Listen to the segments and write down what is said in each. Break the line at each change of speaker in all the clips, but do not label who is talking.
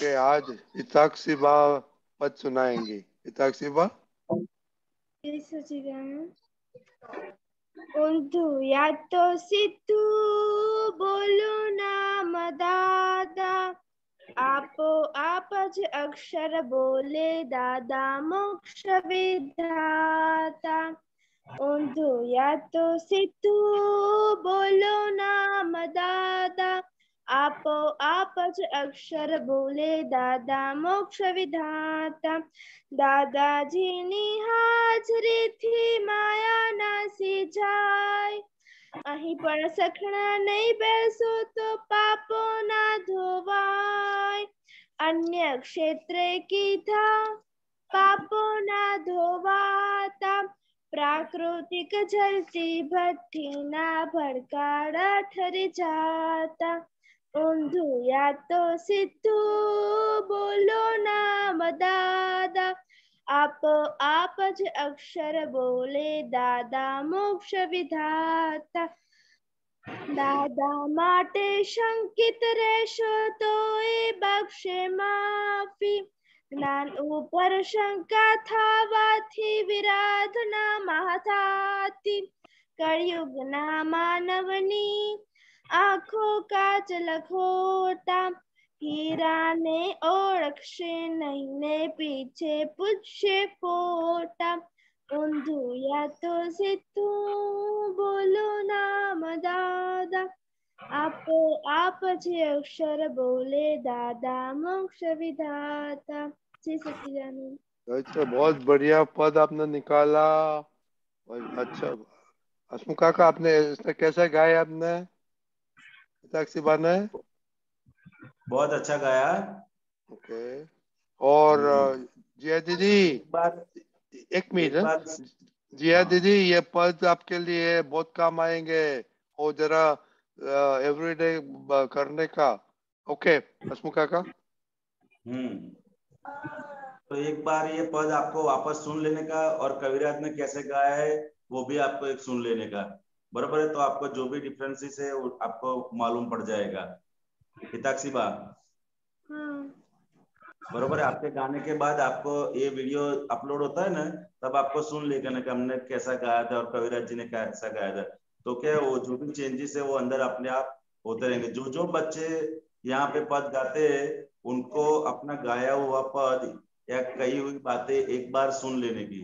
के आज हिताक्षी बा पद सुनाएँगे। हिताक्षी बा?
या तो সিদ্ধু बोलो না দাদা आपो आपज अक्षर बोले दादा, मोक्ष विधाता। ऊंधु या तो सिद्धू बोलो नाम दादा નામ દાદા આપો આપ જ અક્ષર બોલે દાદા મોક્ષ વિધાતા દાદાજીની હાજરીથી માયા નાસી જાય અહીં પણ સખણા નહીં બેસો તો પાપો ના ધોવાય અન્ય ક્ષેત્રે કીધા પાપો ના ધોવાતા પ્રાકૃતિક જલતી ભઠ્ઠી ના ભડકાડા ઠરી જાતા ઊંધું યા તો સીધું બોલો નામ દાદા આપો આપ જ અક્ષર બોલે દાદા મોક્ષ વિધાતા દાદા માટે શંકિત રહેશો તો એ બક્ષે માફી જ્ઞાન ઉપર શંકા થવાથી વિરાધના મહાથાતી કળિયુગના માનવની आँखों का झलक होता, हीरा ने और अक्षय नहीं पीछे पूछे फोटा ऊंधू या तो से तू बोलो नाम दादा। आप आप जे अक्षर बोले दादा, मोक्ष विधाता। जी सचिदानंद
अच्छा बहुत बढ़िया पद आपने निकाला। और अच्छा हसमुख काका, आपने कैसा गाया आपने? साक्षी ने
बहुत अच्छा गाया।
ओके। और जिया दीदी एक मिनट जिया दीदी ये पद आपके लिए बहुत काम आएँगे। और जरा एवरीडे करने का। ओके हसमुख का
हम्म। तो एक बार ये पद आपको वापस सुन लेने का और कविराज ने कैसे गाया है वो भी आपको एक सुन लेने का। बराबर है तो आपको जो भी डिफरेंसेस है आपको मालूम पड़ जाएगा। हिताक्षी बा।
हाँ।
बरोबर है आपके गाने के बाद आपको ये वीडियो अपलोड होता है ना तब आपको सुन लेगा ना कि हमने कैसा गाया था और कविराज जी ने कैसा गाया था। तो क्या वो जो भी चेंजेस है वो अंदर अपने आप होते रहेंगे। जो जो बच्चे यहाँ पे पद गाते हैं उनको अपना गाया हुआ पद या कही हुई बातें एक बार सुन लेने की।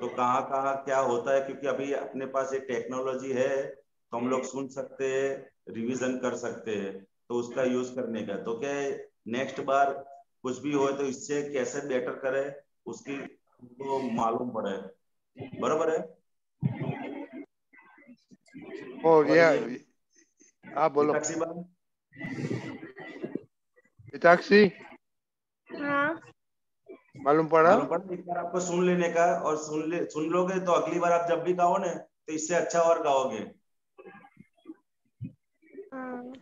तो कहाँ कहाँ क्या होता है? क्योंकि अभी अपने पास एक टेक्नोलॉजी है तो हम लोग सुन सकते हैं रिवीजन कर सकते हैं तो उसका यूज़ करने का। तो क्या नेक्स्ट बार कुछ भी हो तो इससे कैसे बेटर करे उसकी तो मालूम पड़े। बराबर है?
और ये हाँ बोलो।
हाँ
मालूम पड़ा?
मालूम पड़ा एक बार आपको सुन लेने का और सुन ले सुन लोगे तो अगली बार आप जब भी गाओ ना तो इससे अच्छा और गाओगे।
हाँ।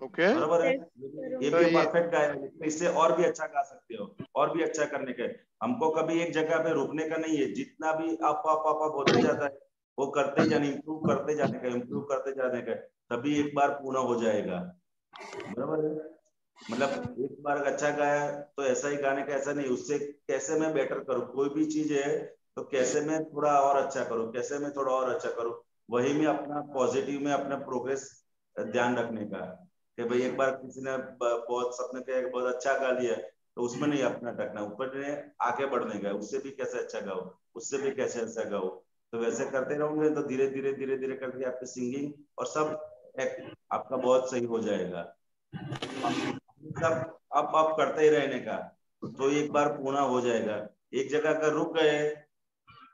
ओके
बराबर है? ये भी परफेक्ट गाया है। इससे और भी अच्छा गा सकते हो और भी अच्छा करने का हमको कभी एक जगह पे रुकने का नहीं है। जितना भी आप आप आप, आप होते जाता है वो करते जाने इम्प्रूव करते जाने का इम्प्रूव करते जाने का तभी एक बार पूरा हो जाएगा। बराबर है? मतलब एक बार अच्छा गाया तो ऐसा ही गाने का ऐसा नहीं, उससे कैसे मैं बेटर करूँ? कोई भी चीज़ है तो कैसे मैं थोड़ा और अच्छा करूँ? कैसे मैं थोड़ा और अच्छा करूँ? वही में अपना पॉजिटिव में अपना प्रोग्रेस ध्यान रखने का। कि भाई एक बार किसी ने बहुत सपने कहा बहुत अच्छा गा लिया तो उसमें नहीं अपना टकना ऊपर ने आगे बढ़ने का, उससे भी कैसे अच्छा गाओ उससे भी कैसे अच्छा गाओ तो वैसे करते रहोगे तो धीरे धीरे धीरे धीरे करके आपकी सिंगिंग और सब आपका बहुत सही हो जाएगा। सब अप अप करते ही रहने का। तो एक बार पूर्ण हो जाएगा। एक जगह का रुक गए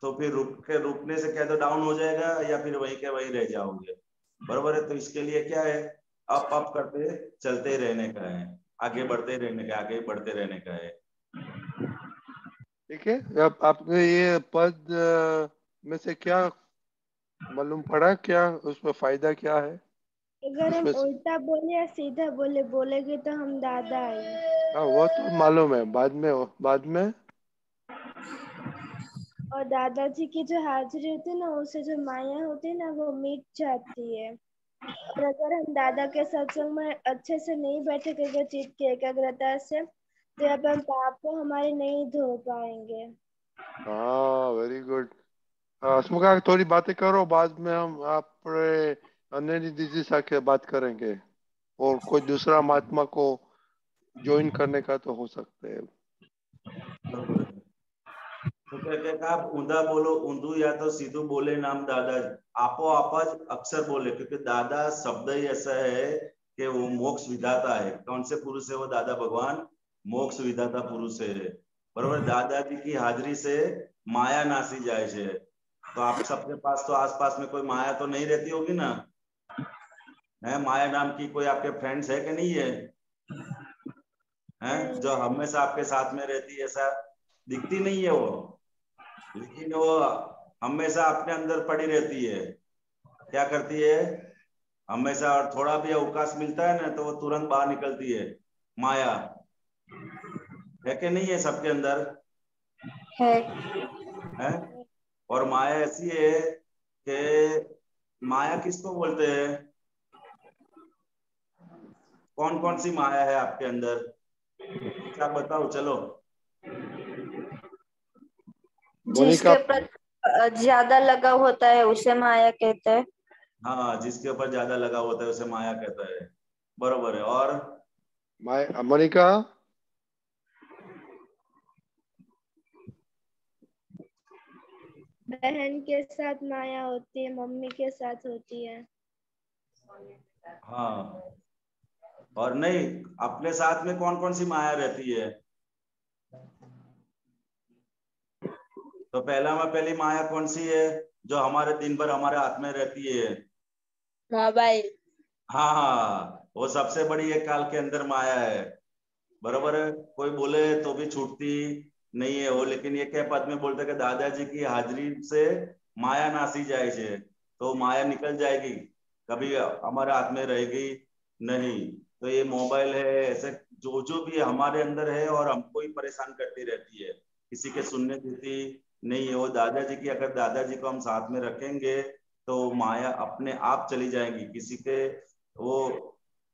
तो फिर रुक के रुकने से क्या तो डाउन हो जाएगा या फिर वहीं के वहीं रह जाओगे। बरोबर है तो इसके लिए क्या है, अप अप करते, चलते ही रहने का है। आगे बढ़ते रहने का, आगे बढ़ते रहने का है।
ठीक है अब आपने ये पद में से क्या मालूम पड़ा, क्या उसमें फ़ायदा क्या है?
अगर हम उल्टा बोले या सीधा बोले बोलेगे तो हम दादा आए
हाँ वो तो मालूम है बाद में बाद में?
और दादाजी की जो हाजिरी होती है ना उससे जो माया होती है ना वो मिट जाती है। और अगर हम दादा के सत्संग में अच्छे से नहीं बैठे क्योंकि चित्त की एकाग्रता से तो अब हम पाप को हमारे नहीं धो पाएँगे।
हाँ वेरी गुड अस्मुका थोड़ी बातें करो बाद में हम अपने अन्य दीदी से बात करेंगे और कोई दूसरा महात्मा को ज्वाइन करने का तो हो सकते है।
तो कहते हैं आप ऊंधा बोलो, ऊंधू या तो सीधू बोले नाम दादा आपो आप अक्सर बोले, क्योंकि दादा शब्द ही ऐसा है कि वो मोक्ष विधाता है। कौन से पुरुष है वो? दादा भगवान, मोक्ष विधाता पुरुष है। बरबर दादाजी की हाजिरी से माया नासी जाए तो आप सबके पास तो आसपास में कोई माया तो नहीं रहती होगी ना? है? माया नाम की कोई आपके फ्रेंड्स है कि नहीं है? हैं? जो हमेशा आपके साथ में रहती है ऐसा दिखती नहीं है वो। लेकिन वो हमेशा अपने अंदर पड़ी रहती है। क्या करती है? हमेशा और थोड़ा भी अवकाश मिलता है ना तो वो तुरंत बाहर निकलती है। माया है कि नहीं है सबके अंदर?
है।
है? और माया ऐसी है कि माया किसको बोलते हैं? कौन कौन सी माया है आपके अंदर? क्या बताओ चलो।
जिसके
मोनिका
प्रति ज़्यादा लगाव होता है उसे माया कहते हैं।
हाँ जिसके ऊपर ज़्यादा लगा होता है उसे माया कहता है। बरोबर है। और?
माय- मोनिका?
बहन के साथ माया होती है मम्मी के साथ होती है।
हाँ। और नहीं अपने साथ में कौन कौन सी माया रहती है? तो पहला में पहली माया कौन सी है जो हमारे दिन भर हमारे हाथ में रहती है?
मोबाइल।
हाँ हाँ वो सबसे बड़ी एक काल के अंदर माया है। बरोबर है? कोई बोले तो भी छूटती नहीं है वो लेकिन ये क्या पद में बोलते कि दादाजी की हाजिरी से माया नासी जाए छे तो माया निकल जाएगी कभी हमारे हाथ में रहेगी नहीं। तो ये मोबाइल है, ऐसे जो जो भी हमारे अंदर है और हमको ही परेशान करती रहती है। किसी के सुनने देती नहीं है। वो दादाजी की, अगर दादाजी को हम साथ में रखेंगे तो माया अपने आप चली जाएगी। किसी के वो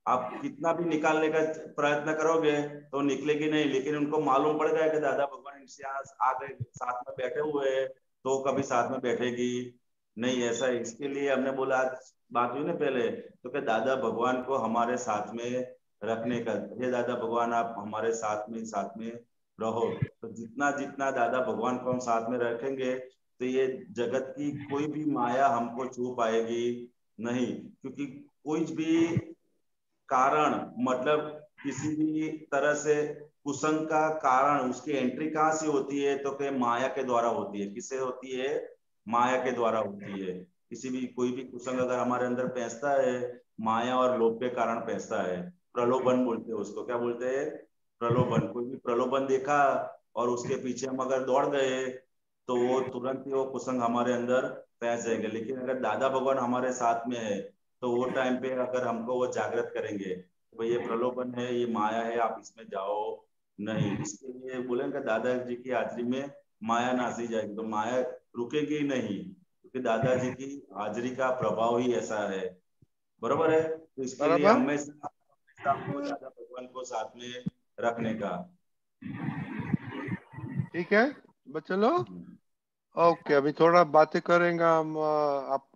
आप कितना भी निकालने का प्रयत्न करोगे तो निकलेगी नहीं। लेकिन उनको मालूम पड़ गया कि दादा भगवान इनसे आ गए, साथ में बैठे हुए तो कभी साथ में बैठेगी। नहीं, ऐसा इसके लिए हमने बोला आज बात हुई ना पहले तो कि दादा, भगवान को हमारे साथ में रखने का, हे दादा, भगवान, आप हमारे साथ में साथ में रहो। तो जितना जितना दादा, भगवान को हम साथ में रखेंगे तो ये जगत की कोई भी माया हमको छू पाएगी नहीं। क्योंकि कोई भी कारण मतलब किसी भी तरह से कुसंग का कारण, उसकी एंट्री कहाँ से होती है? तो कि माया के द्वारा होती है। किससे होती है? माया के द्वारा होती है। किसी भी, कोई भी कुसंग अगर हमारे अंदर पैसता है, माया और लोभ के कारण पैसता है, प्रलोभन बोलते हैं उसको। क्या बोलते हैं? प्रलोभन। कोई भी प्रलोभन देखा और उसके पीछे हम अगर दौड़ गए तो वो तुरंत ही वो कुसंग हमारे अंदर पैस जाएँगे। लेकिन अगर दादा भगवान हमारे साथ में है तो वो टाइम पे अगर हमको वो जागृत करेंगे तो ये प्रलोभन है, ये माया है, आप इसमें जाओ। नहीं, इसके लिए बोलेंगे दादाजी की हाजिरी में माया नासी जाएगी। तो माया रुकेगी नहीं। क्योंकि दादाजी की हाजरी का प्रभाव ही ऐसा है। बरोबर है? तो इसके लिए हमेशा दादा भगवान को साथ में रखने का।
ठीक है? बच्चे लोग? ओके अभी थोड़ा बातें करेंगे हम आप